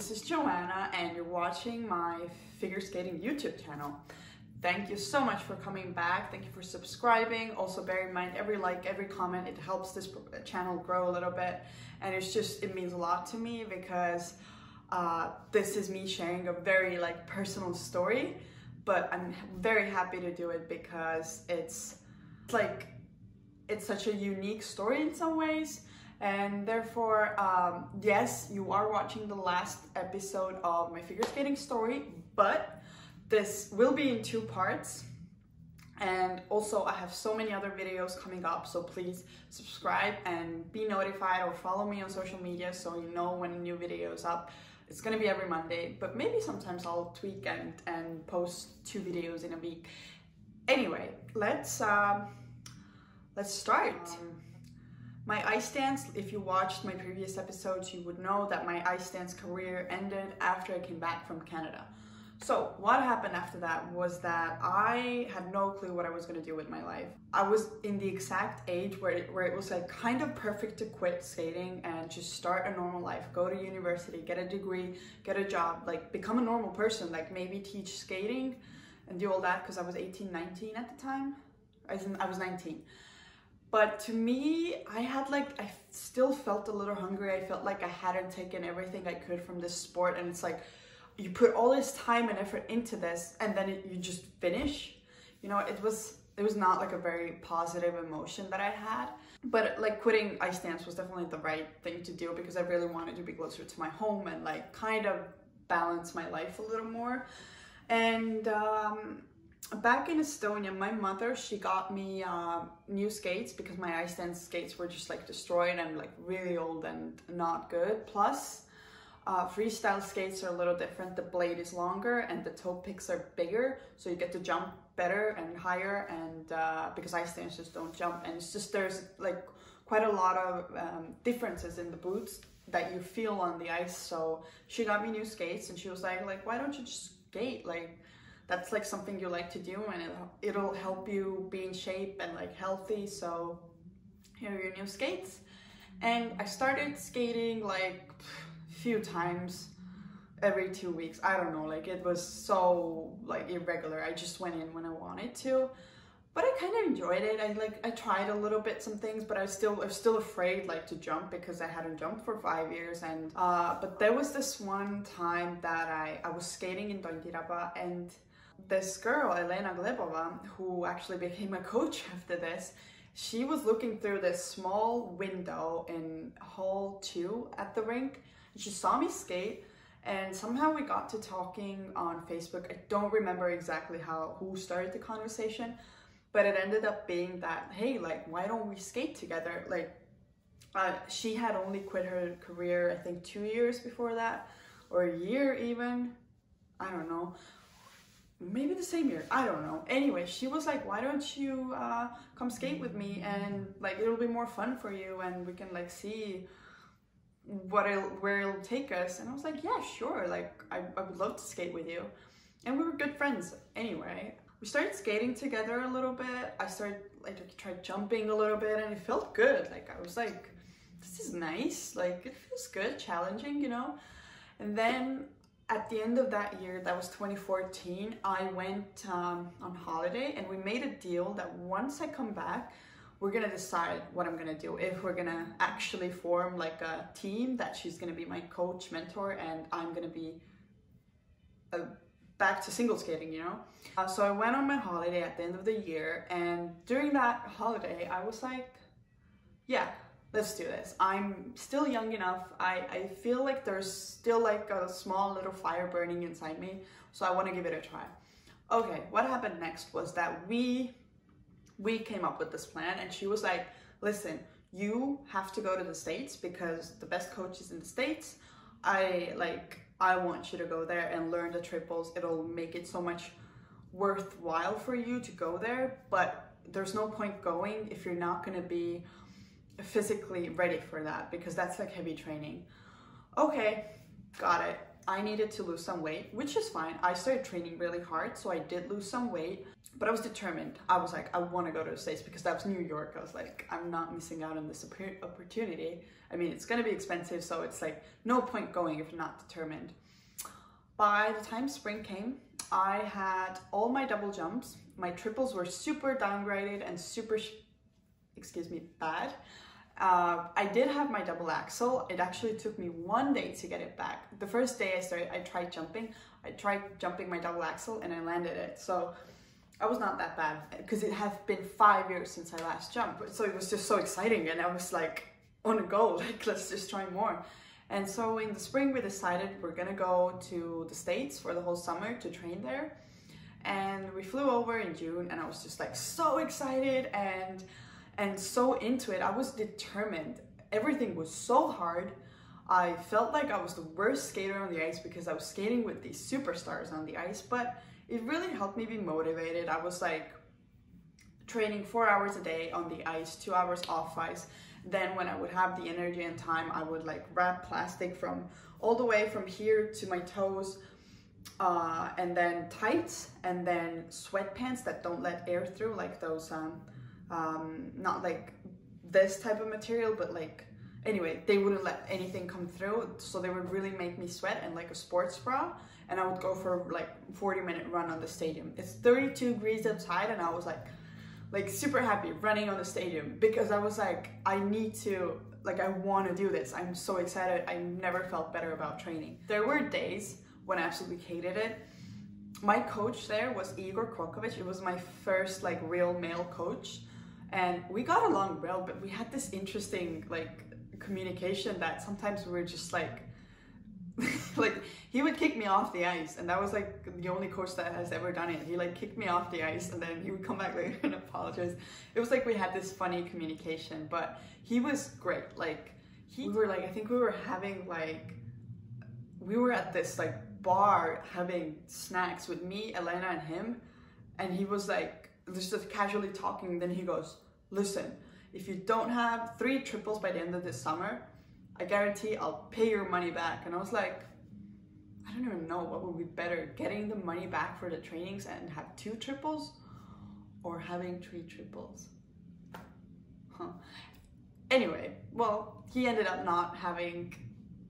this is Johanna and you're watching my figure skating YouTube channel. Thank you so much for coming back. Thank you for subscribing. Also bear in mind every like, every comment, it helps this channel grow a little bit. And it's just, it means a lot to me because uh, this is me sharing a very like personal story, but I'm very happy to do it because it's like, it's such a unique story in some ways and therefore um, yes you are watching the last episode of my figure skating story but this will be in two parts. And also I have so many other videos coming up so please subscribe and be notified or follow me on social media so you know when a new video is up. It's gonna be every Monday but maybe sometimes I'll tweak and, and post two videos in a week. Anyway let's um, let's start. Um, my ice dance, if you watched my previous episodes, you would know that my ice dance career ended after I came back from Canada. So what happened after that was that I had no clue what I was gonna do with my life. I was in the exact age where it, where it was like kind of perfect to quit skating and just start a normal life, go to university, get a degree, get a job, like become a normal person, like maybe teach skating and do all that because I was 18, 19 at the time. I was, I was 19. But to me, I had like, I still felt a little hungry. I felt like I hadn't taken everything I could from this sport. And it's like, you put all this time and effort into this and then it, you just finish. You know, it was, it was not like a very positive emotion that I had. But like quitting ice dance was definitely the right thing to do because I really wanted to be closer to my home and like kind of balance my life a little more. And um, back in Estonia, my mother, she got me uh, new skates because my ice dance skates were just like destroyed and like really old and not good. Plus, uh, freestyle skates are a little different. The blade is longer and the toe picks are bigger. So you get to jump better and higher and uh, because ice dancers don't jump. And it's just, there's like quite a lot of um, differences in the boots that you feel on the ice. So she got me new skates and she was like, like, why don't you just skate? Like, that's like something you like to do and it'll, it'll help you be in shape and like healthy. So here are your new skates. And I started skating like a few times every two weeks. I don't know, like it was so like irregular. I just went in when I wanted to. But I kind of enjoyed it. I like I tried a little bit some things, but I was still I'm still afraid like to jump because I hadn't jumped for five years. And uh, but there was this one time that I I was skating in Tondiraba and this girl, Elena Glebova, who actually became a coach after this, she was looking through this small window in hall two at the rink. She saw me skate and somehow we got to talking on Facebook. I don't remember exactly how who started the conversation, but it ended up being that, hey, like, why don't we skate together? Like, uh, she had only quit her career, I think two years before that, or a year even. I don't know maybe the same year. I don't know. Anyway she was like why don't you uh, come skate with me and like it'll be more fun for you and we can like see what it'll where it'll take us. And i was like yeah sure. Like I, I would love to skate with you. And we were good friends anyway. We started skating together a little bit. I started like tried jumping a little bit and it felt good. Like i was like this is nice. Like it feels good. Challenging you know? And then at the end of that year, that was 2014, I went um, on holiday and we made a deal that once I come back, we're gonna decide what I'm gonna do. If we're gonna actually form like a team that she's gonna be my coach, mentor, and I'm gonna be uh, back to single skating, you know? Uh, so I went on my holiday at the end of the year and during that holiday, I was like, yeah, let's do this. I'm still young enough. I, I feel like there's still like a small little fire burning inside me. So I want to give it a try. Okay, what happened next was that we we came up with this plan and she was like, listen, you have to go to the States because the best coach is in the States. I like I want you to go there and learn the triples. It'll make it so much worthwhile for you to go there, but there's no point going if you're not gonna be physically ready for that because that's like heavy training. Okay, got it. I needed to lose some weight, which is fine. I started training really hard, so I did lose some weight. but I was determined. I was like, I want to go to the States because that was New York. I was like, I'm not missing out on this opportunity. I mean, it's going to be expensive, so it's like no point going if you're not determined. By the time spring came, I had all my double jumps. My triples were super downgraded and super, excuse me, bad. Uh, I did have my double axel. It actually took me one day to get it back. The first day I started, I tried jumping. I tried jumping my double axel and I landed it. So I was not that bad because it had been five years since I last jumped. So it was just so exciting and I was like on a go, like let's just try more. And so in the spring we decided we're gonna go to the States for the whole summer to train there. And we flew over in June and I was just like so excited and and so into it. I was determined. Everything was so hard. I felt like I was the worst skater on the ice because I was skating with these superstars on the ice, but it really helped me be motivated. I was like training four hours a day on the ice, two hours off ice. Then when I would have the energy and time, I would like wrap plastic from all the way from here to my toes, uh, and then tights, and then sweatpants that don't let air through, like those um, um, not like this type of material, but like, anyway, they wouldn't let anything come through. So they would really make me sweat and like a sports bra. And I would go for like 40 minute run on the stadium. It's 32 degrees outside and I was like, like super happy running on the stadium because I was like, I need to, like, I want to do this. I'm so excited. I never felt better about training. There were days when I absolutely hated it. My coach there was Igor Krokavec. It was my first like real male coach and we got along well but we had this interesting like communication that sometimes we were just like like he would kick me off the ice and that was like the only coach that has ever done it. He like kicked me off the ice and then he would come back later and apologize. It was like we had this funny communication but he was great. Like he we were like i think we were having like we were at this like bar having snacks with me elena and him and he was like just casually talking. Then he goes, listen, if you don't have three triples by the end of this summer, I guarantee I'll pay your money back. And I was like, I don't even know what would be better, getting the money back for the trainings and have two triples or having three triples. Huh. Anyway, well, he ended up not having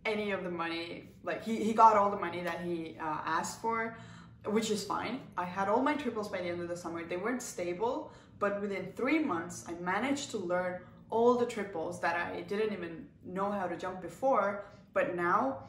any of the money. Like he, he got all the money that he uh, asked for, which is fine. I had all my triples by the end of the summer. They weren't stable, but within three months, I managed to learn all the triples that I didn't even know how to jump before. But now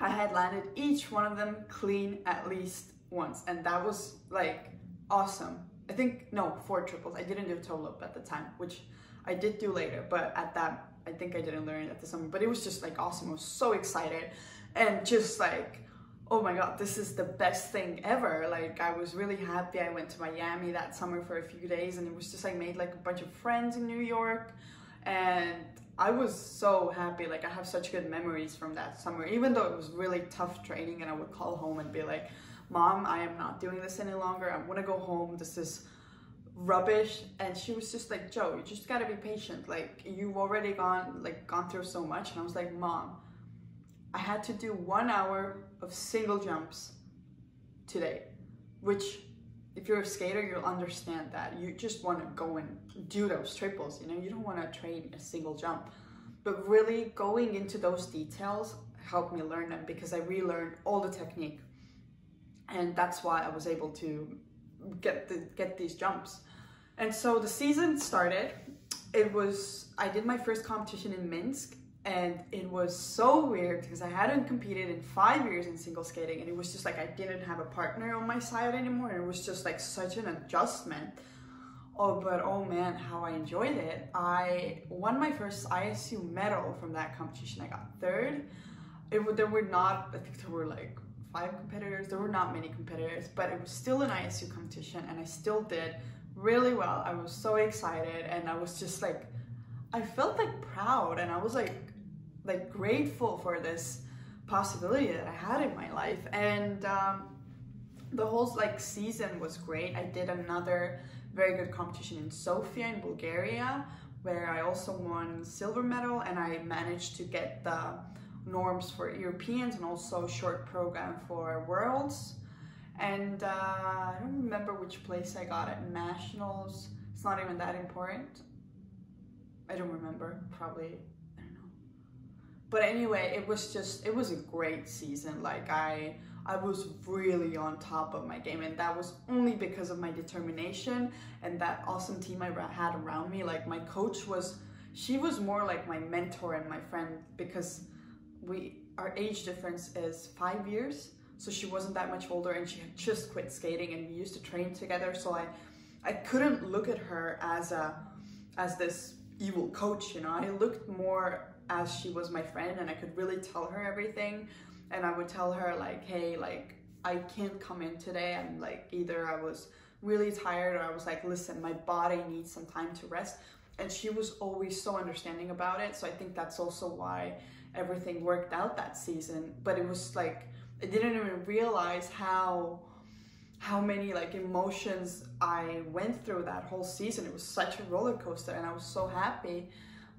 I had landed each one of them clean at least once. And that was like awesome. I think, no, four triples. I didn't do a toe loop at the time, which I did do later. But at that, I think I didn't learn it at the summer. But it was just like awesome. I was so excited. And just like, oh my god, this is the best thing ever. Like I was really happy. I went to Miami that summer for a few days and it was just like made like a bunch of friends in New York and I was so happy. Like I have such good memories from that summer, even though it was really tough training and I would call home and be like, Mom, I am not doing this any longer. I want to go home. This is rubbish. And she was just like, Jo, you just gotta be patient. Like you've already gone like gone through so much. And I was like, Mom, I had to do one hour of single jumps today, which if you're a skater, you'll understand that. You just want to go and do those triples, you know, you don't want to train a single jump. But really going into those details helped me learn them because I relearned all the technique. And that's why I was able to get the, get these jumps. And so the season started. It was I did my first competition in Minsk and it was so weird because I hadn't competed in five years in single skating and it was just like I didn't have a partner on my side anymore and it was just like such an adjustment. Oh but oh man how I enjoyed it. I won my first ISU medal from that competition. I got third. It there were not I think there were like five competitors. There were not many competitors but it was still an ISU competition and I still did really well. I was so excited and I was just like I felt like proud and I was like like grateful for this possibility that I had in my life. And um, the whole like season was great. I did another very good competition in Sofia in Bulgaria, where I also won silver medal, and I managed to get the norms for Europeans and also short program for Worlds. And uh, I don't remember which place I got at nationals. It's not even that important. I don't remember. Probably. But anyway, it was just it was a great season. Like I I was really on top of my game, and that was only because of my determination and that awesome team I had around me. Like my coach was, she was more like my mentor and my friend because we our age difference is five years, so she wasn't that much older, and she had just quit skating, and we used to train together. So I, I couldn't look at her as a, as this evil coach. You know, I looked more as she was my friend, and I could really tell her everything and I would tell her like, hey, like I can't come in today. I'm like either I was really tired or I was like, listen, my body needs some time to rest. And she was always so understanding about it. So I think that's also why everything worked out that season. But it was like I didn't even realize how how many like emotions I went through that whole season. It was such a roller coaster, and I was so happy.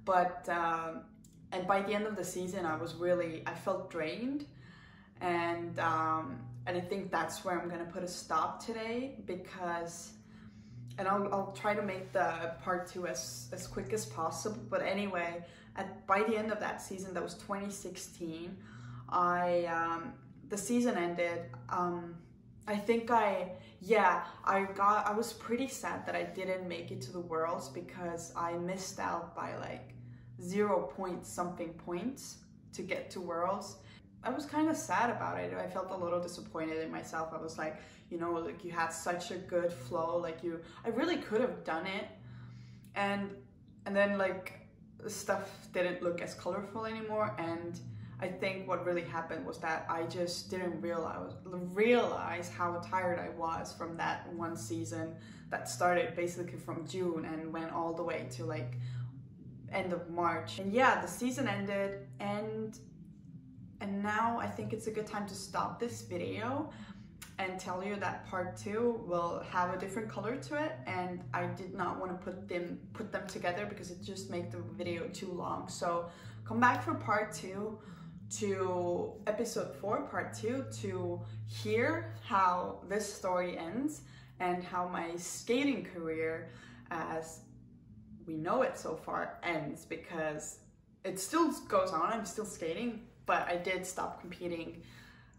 But um, and by the end of the season, I was really I felt drained, and um, and I think that's where I'm gonna put a stop today because and I'll, I'll try to make the part two as, as quick as possible. But anyway at by the end of that season that was 2016 I um, the season ended. Um, I think I yeah I got I was pretty sad that I didn't make it to the worlds because I missed out by like zero point something points to get to worlds I was kind of sad about it. I felt a little disappointed in myself. I was like, you know, like you had such a good flow. Like you, I really could have done it, and and then like stuff didn't look as colorful anymore. And I think what really happened was that I just didn't realize realize how tired I was from that one season that started basically from June and went all the way to like end of March. And yeah, the season ended and and now I think it's a good time to stop this video and tell you that part two will have a different color to it and I did not want to put them put them together because it just made the video too long so come back for part two to episode four part two to hear how this story ends and how my skating career as we know it so far ends because it still goes on I'm still skating but I did stop competing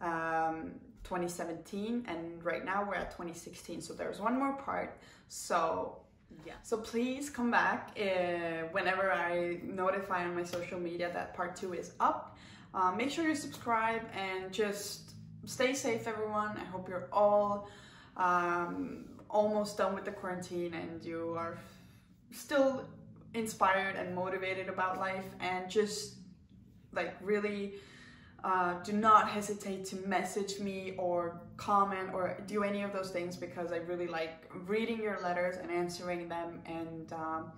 um, 2017 and right now we're at 2016 so there's one more part. So yeah. so please come back uh, whenever I notify on my social media that part two is up. Uh, make sure you subscribe and just stay safe everyone. I hope you're all um, almost done with the quarantine and you are still inspired and motivated about life and just like really uh, do not hesitate to message me or comment or do any of those things because I really like reading your letters and answering them. And um,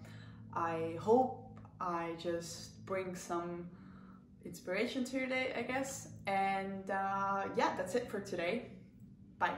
I hope I just bring some inspiration to your day I guess. And uh, yeah that's it for today. Bye